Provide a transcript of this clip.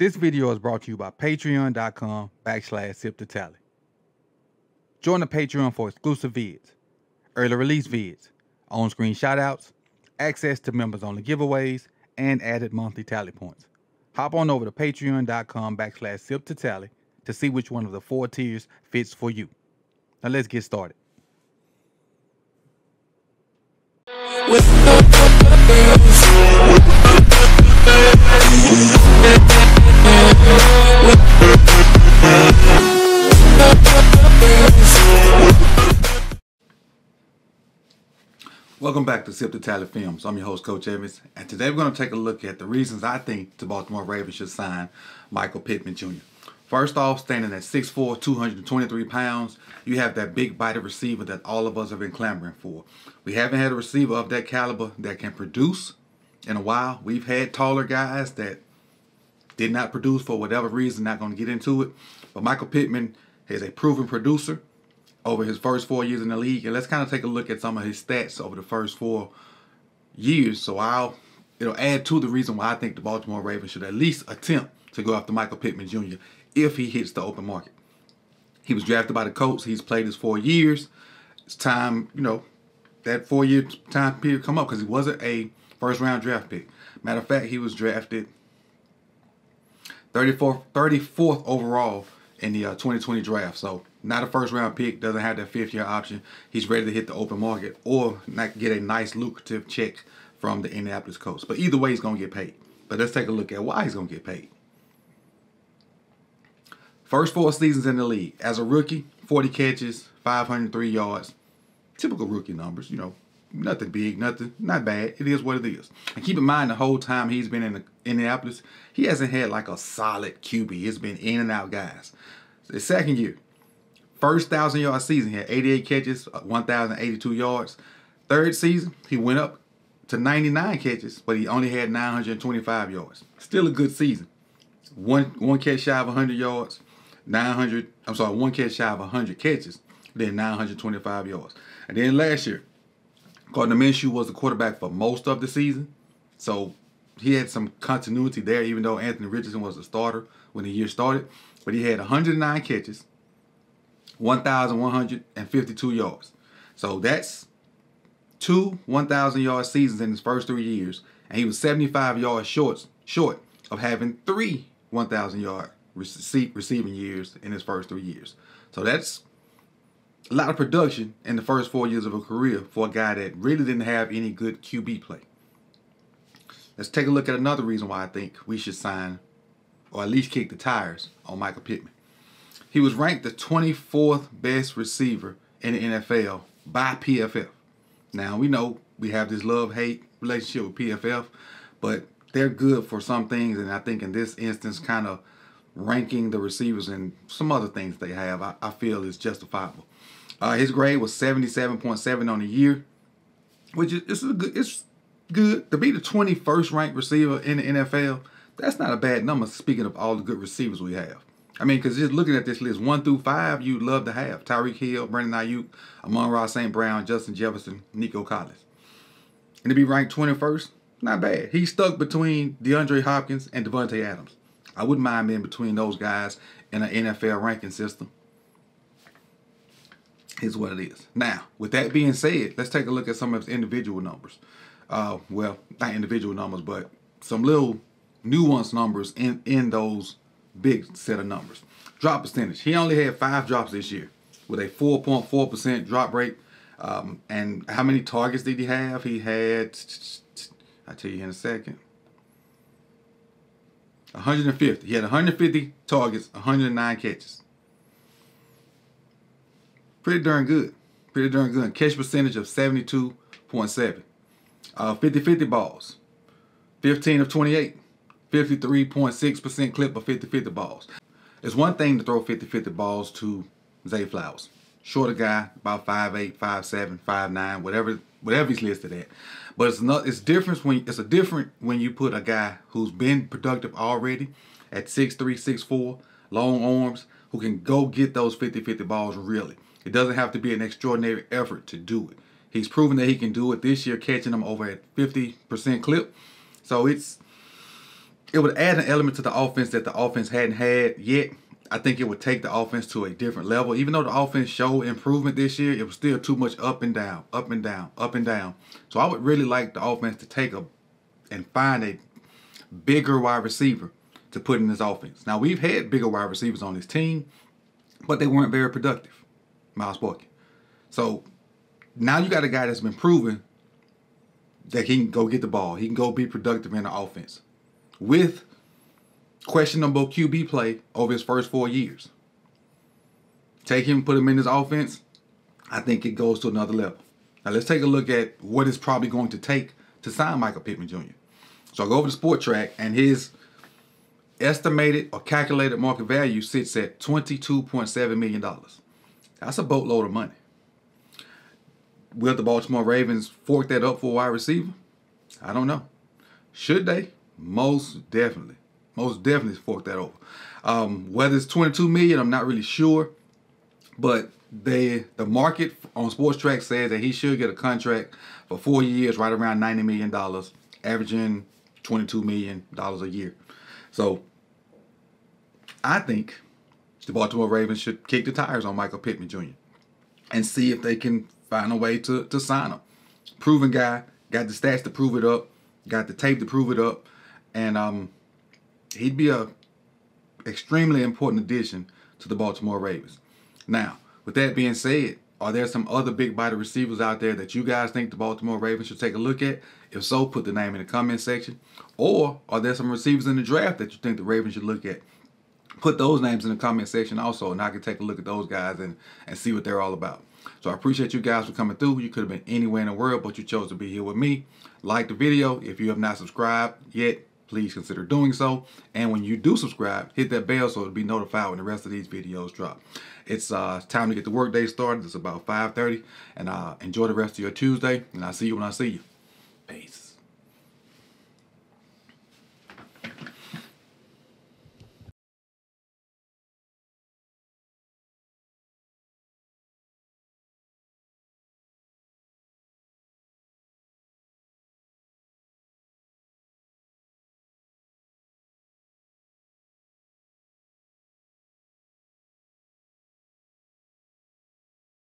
This video is brought to you by patreon.com backslash sip to tally. Join the Patreon for exclusive vids, early release vids, on-screen shoutouts, access to members-only giveaways, and added monthly tally points. Hop on over to patreon.com backslash sip to tally to see which one of the four tiers fits for you. Now let's get started. Welcome back to Sip to Tally Films. I'm your host, Coach Evans, and today we're going to take a look at the reasons I think the Baltimore Ravens should sign Michael Pittman Jr. First off, standing at 6'4", 223 pounds, you have that big body receiver that all of us have been clamoring for. We haven't had a receiver of that caliber that can produce in a while. We've had taller guys that did not produce for whatever reason, not going to get into it. But Michael Pittman is a proven producer over his first four years in the league. And let's kind of take a look at some of his stats over the first four years. So I'll it'll add to the reason why I think the Baltimore Ravens should at least attempt to go after Michael Pittman Jr. if he hits the open market. He was drafted by the Colts. He's played his four years. It's time, you know, that four year time period come up because he wasn't a first round draft pick. Matter of fact, he was drafted 34th, 34th overall in the uh, 2020 draft. So not a first round pick, doesn't have that fifth year option. He's ready to hit the open market or not get a nice lucrative check from the Indianapolis Colts. But either way, he's going to get paid. But let's take a look at why he's going to get paid. First four seasons in the league. As a rookie, 40 catches, 503 yards. Typical rookie numbers, you know, nothing big, nothing, not bad. It is what it is. And keep in mind, the whole time he's been in the, Indianapolis, he hasn't had like a solid QB. It's been in and out guys. The second year, First thousand yard season, he had 88 catches, uh, 1,082 yards. Third season, he went up to 99 catches, but he only had 925 yards. Still a good season. One one catch shy of 100 yards, 900. I'm sorry, one catch shy of 100 catches, then 925 yards. And then last year, Gardner Minshew was the quarterback for most of the season, so he had some continuity there, even though Anthony Richardson was the starter when the year started. But he had 109 catches, 1,152 yards. So that's two 1,000 yard seasons in his first three years, and he was 75 yards short short of having three 1,000 yard receiving years in his first three years. So that's a lot of production in the first four years of a career for a guy that really didn't have any good QB play. Let's take a look at another reason why I think we should sign, or at least kick the tires on Michael Pittman. He was ranked the 24th best receiver in the NFL by PFF. Now, we know we have this love hate relationship with PFF, but they're good for some things. And I think in this instance, kind of ranking the receivers and some other things they have, I, I feel is justifiable. Uh, his grade was 77.7 on the year, which is it's good. It's good to be the 21st ranked receiver in the NFL. That's not a bad number. Speaking of all the good receivers we have. I mean, because just looking at this list, one through five, you'd love to have Tyreek Hill, Brandon Aiyuk, Amon-Ra St. Brown, Justin Jefferson, Nico Collins. And to be ranked 21st, not bad. He's stuck between DeAndre Hopkins and Davante Adams. I wouldn't mind being between those guys in an NFL ranking system. Is what it is. Now, with that being said, let's take a look at some of his individual numbers. Uh, well, not individual numbers, but some little nuanced numbers in, in those big set of numbers. Drop percentage. He only had five drops this year with a 4.4% drop rate. Um, and how many targets did he have? He had, I'll tell you in a second. 150. He had 150 targets, 109 catches. Pretty darn good. Pretty darn good. Catch percentage of 72.7. Uh, 50-50 balls. 15 of 28. 53.6% clip of 50-50 balls. It's one thing to throw 50-50 balls to Zay Flowers. Shorter guy, about 5'8", 5'7", 5'9", whatever whatever he's listed at. But it's not it's different when it's a different when you put a guy who's been productive already at 6'3", 6'4", long arms, who can go get those 50-50 balls really. It doesn't have to be an extraordinary effort to do it. He's proven that he can do it this year, catching them over at 50% clip. So it's it would add an element to the offense that the offense hadn't had yet. I think it would take the offense to a different level. Even though the offense showed improvement this year, it was still too much up and down, up and down, up and down. So I would really like the offense to take a and find a bigger wide receiver to put in this offense. Now we've had bigger wide receivers on this team, but they weren't very productive. Miles Boykin. So now you got a guy that's been proven that he can go get the ball. He can go be productive in the offense with questionable QB play over his first four years. Take him, put him in his offense. I think it goes to another level. Now let's take a look at what it's probably going to take to sign Michael Pittman Jr. So I go over to Spotrac, and his estimated or calculated market value sits at $22.7 million. That's a boatload of money. Will the Baltimore Ravens fork that up for a wide receiver? I don't know. Should they? Most definitely. Most definitely fork that over. Um, whether it's 22 million, I'm not really sure. But they the market on Spotrac says that he should get a contract for four years, right around 90 million dollars, averaging 22 million dollars a year. So I think the Baltimore Ravens should kick the tires on Michael Pittman Jr. and see if they can find a way to, to sign him. Proven guy, got the stats to prove it up, got the tape to prove it up, and um, he'd be a extremely important addition to the Baltimore Ravens. Now, with that being said, are there some other big body receivers out there that you guys think the Baltimore Ravens should take a look at? If so, put the name in the comment section. Or are there some receivers in the draft that you think the Ravens should look at? Put those names in the comment section also, and I can take a look at those guys and, and see what they're all about. So I appreciate you guys for coming through. You could have been anywhere in the world, but you chose to be here with me. Like the video. If you have not subscribed yet, please consider doing so. And when you do subscribe, hit that bell so it'll be notified when the rest of these videos drop. It's uh, time to get the workday started. It's about 5.30. And uh, enjoy the rest of your Tuesday. And I'll see you when I see you. Peace.